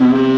Mm-hmm.